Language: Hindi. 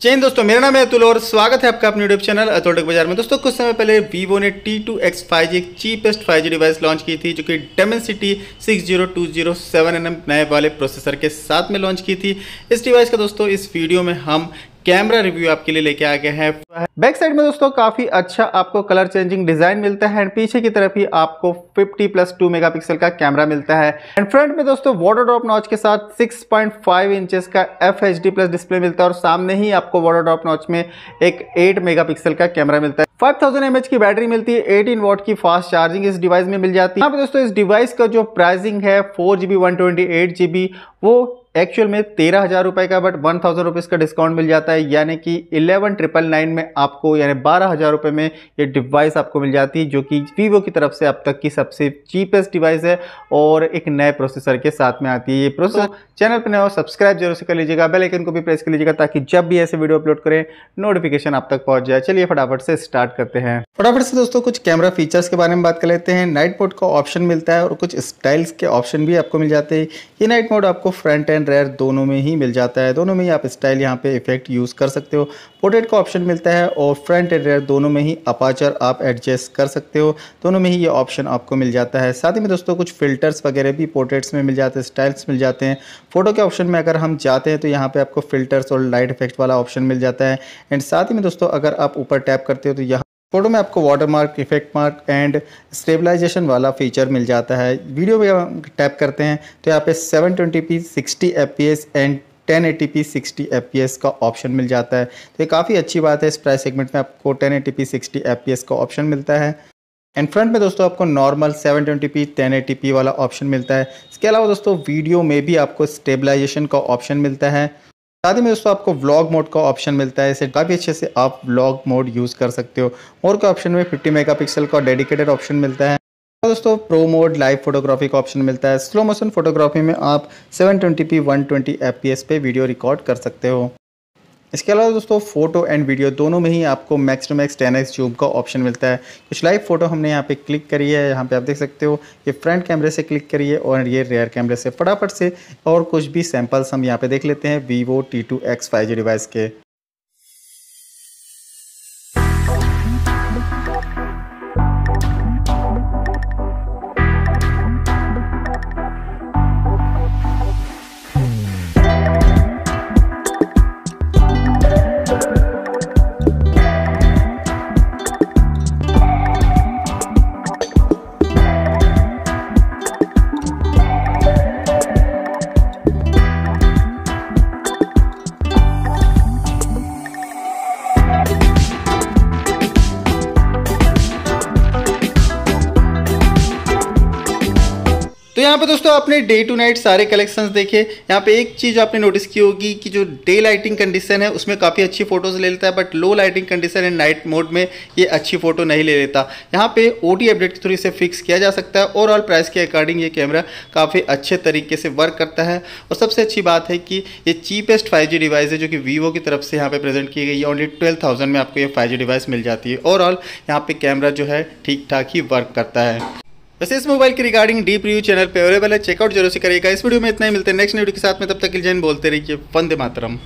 चैन दोस्तों, मेरा नाम है अतुल और स्वागत है आपका अपने यूट्यूब चैनल अतुल टेक बाज़ार में। दोस्तों, कुछ समय पहले वीवो ने T two X five G एक cheapest five G device launch की थी, जो कि Dimensity six zero two zero seven N M नए वाले प्रोसेसर के साथ में लॉन्च की थी। इस डिवाइस का दोस्तों, इस वीडियो में हम कैमरा रिव्यू आपके लिए लेके आ गए हैं। बैक साइड में दोस्तों, काफ़ी अच्छा आपको कलर चेंजिंग डिज़ाइन मिलता है एंड पीछे की तरफ़ ही आपको 50 प्लस 2 मेगापिक्सल का कैमरा मिलता है। एंड फ्रंट में दोस्तों वाटर ड्रॉप नॉच के साथ 6.5 इंचेस का एफएचडी प्लस डिस्प्ले मिलता है और सामने ही आपको वाटर ड्रॉप नॉच में एक 8 मेगापिक्सल का कैमरा मिलता है। 5000 थाउज़ेंड की बैटरी मिलती है 18 वॉट की फास्ट चार्जिंग इस डिवाइस में मिल जाती है। यहाँ पे दोस्तों, इस डिवाइस का जो प्राइसिंग है फोर जीबी वन एट वो एक्चुअल में तेरह हज़ार रुपये का बट वन थाउज़ेंड रुपीज़ का डिस्काउंट मिल जाता है। यानी कि इलेवन ट्रिपल नाइन में आपको यानी बारह हज़ार रुपये में ये डिवाइस आपको मिल जाती है जो कि वीवो की तरफ़ से अब तक की सबसे चीपेस्ट डिवाइस है और एक नए प्रोसेसर के साथ में आती है ये प्रोसेसर तो चैनल पर हो सब्सक्राइब ज़रूर से कर लीजिएगा। बेल आइकन को भी प्रेस कर लीजिएगा ताकि जब भी ऐसे वीडियो अपलोड करें नोटिफिकेशन आप तक पहुँच जाए। चलिए फटाफट से स्टार्ट करते हैं। फटाफट से दोस्तों कुछ कैमरा फीचर्स के बारे में बात कर लेते हैं। नाइट मोड का ऑप्शन मिलता है और कुछ स्टाइल्स के ऑप्शन भी आपको मिल जाते हैं। ये नाइट मोड आपको फ्रंट एंड रेयर दोनों में ही मिल जाता है। दोनों में ही आप स्टाइल यहाँ पे इफ़ेक्ट यूज़ कर सकते हो। पोर्ट्रेट का ऑप्शन मिलता है और फ्रंट एंड रेयर दोनों में ही अपाचर आप एडजस्ट कर सकते हो। दोनों में ही ये ऑप्शन आपको मिल जाता है। साथ ही में दोस्तों कुछ फिल्टर्स वगैरह भी पोर्ट्रेट्स में मिल जाते हैं स्टाइल्स मिल जाते हैं। फ़ोटो के ऑप्शन में अगर हम जाते हैं तो यहाँ पर आपको फिल्टर्स और लाइट इफ़ेक्ट वाला ऑप्शन मिल जाता है। एंड साथ ही में दोस्तों अगर आप ऊपर टैप करते हो तो यहाँ फ़ोटो में आपको watermark effect mark and stabilization वाला फीचर मिल जाता है। वीडियो में हम टैप करते हैं तो यहाँ पे 720p 60 fps and 1080p 60 fps का ऑप्शन मिल जाता है। तो ये काफ़ी अच्छी बात है, इस प्राइस सेगमेंट में आपको 1080p 60 fps का ऑप्शन मिलता है। एंड फ्रंट में दोस्तों आपको नॉर्मल 720p 1080p वाला ऑप्शन मिलता है। इसके अलावा दोस्तों वीडियो में भी आपको स्टेबलाइजेशन का ऑप्शन मिलता है। साथ ही में दोस्तों आपको व्लॉग मोड का ऑप्शन मिलता है। इसे काफ़ी अच्छे से आप व्लॉग मोड यूज़ कर सकते हो। और के ऑप्शन में 50 मेगापिक्सल का डेडिकेटेड ऑप्शन मिलता है। दोस्तों प्रो मोड लाइव फोटोग्राफी का ऑप्शन मिलता है। स्लो मोशन फोटोग्राफी में आप 720p 120 fps पे वीडियो रिकॉर्ड कर सकते हो। इसके अलावा दोस्तों फ़ोटो एंड वीडियो दोनों में ही आपको max two max ten x zoom का ऑप्शन मिलता है। कुछ लाइव फ़ोटो हमने यहाँ पे क्लिक करी है, यहाँ पे आप देख सकते हो, ये फ्रंट कैमरे से क्लिक करिए और ये रेयर कैमरे से। फटाफट से और कुछ भी सैंपल्स हम यहाँ पे देख लेते हैं Vivo T two x five G device के। तो यहाँ पे दोस्तों आपने डे टू नाइट सारे कलेक्शंस देखे। यहाँ पे एक चीज़ आपने नोटिस की होगी कि जो डे लाइटिंग कंडीशन है, उसमें काफ़ी अच्छी फ़ोटोज़ ले लेता है बट लो लाइटिंग कंडीशन है नाइट मोड में ये अच्छी फ़ोटो नहीं ले लेता। यहाँ पे ओ अपडेट के थ्रू इसे फिक्स किया जा सकता है। ओवरऑल प्राइस के अकॉर्डिंग ये कैमरा काफ़ी अच्छे तरीके से वर्क करता है। और सबसे अच्छी बात है कि ये चीपेस्ट फाइव डिवाइस है, जो कि वीवो की तरफ़ से यहाँ पर प्रेजेंट की गई है। ओनली ट्वेल्व में आपको ये फाइव डिवाइस मिल जाती है। ओवरऑल यहाँ पर कैमरा जो है ठीक ठाक ही वर्क करता है। वैसे इस मोबाइल की रिगार्डिंग डीप रिव्यू चैनल पे अवेलेबल है। चेकआउट ज़रूर से करिएगा। इस वीडियो में इतना ही। मिलते हैं नेक्स्ट वीडियो के साथ में। तब तक जैन बोलते रहिए। वंदे मातरम।